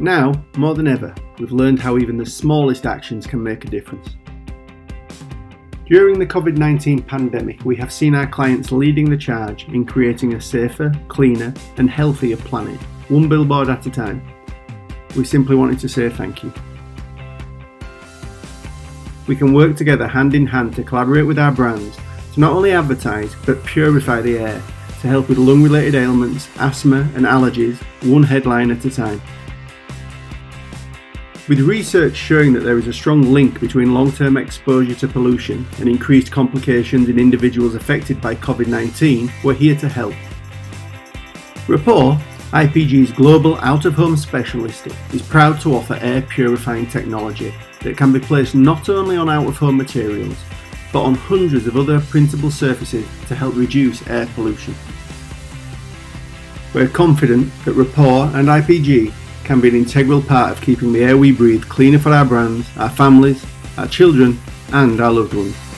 Now, more than ever, we've learned how even the smallest actions can make a difference. During the COVID 19 pandemic, we have seen our clients leading the charge in creating a safer, cleaner, and healthier planet, one billboard at a time. We simply wanted to say thank you. We can work together hand in hand to collaborate with our brands to not only advertise but purify the air to help with lung related ailments, asthma, and allergies, one headline at a time. With research showing that there is a strong link between long term exposure to pollution and increased complications in individuals affected by COVID 19, we're here to help. Rapport, IPG's global out of home specialist, is proud to offer air purifying technology that can be placed not only on out of home materials, but on hundreds of other printable surfaces to help reduce air pollution. We're confident that Rapport and IPG can be an integral part of keeping the air we breathe cleaner for our brands, our families, our children, and our loved ones.